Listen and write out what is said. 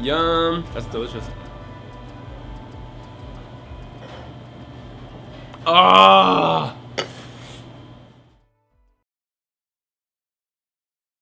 Yum. That's delicious. Ah.